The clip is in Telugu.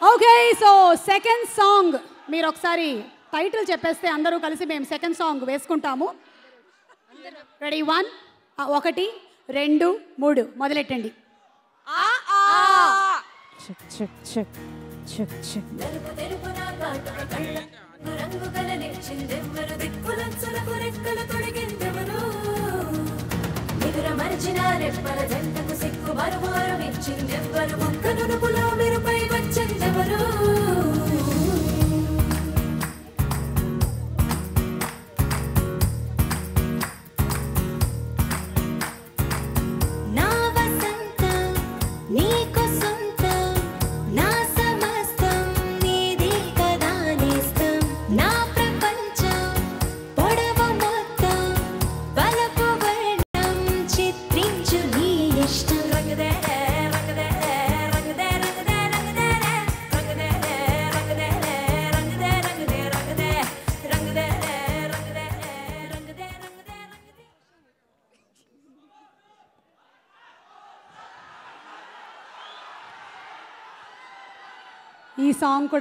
ఓకే సో సెకండ్ సాంగ్ మీరు ఒకసారి టైటిల్ చెప్పేస్తే అందరూ కలిసి మేము సెకండ్ సాంగ్ వేసుకుంటాము. రెడీ వన్ ఒకటి రెండు మూడు. మొదలెట్టండి. Check check check check check నలుపు song could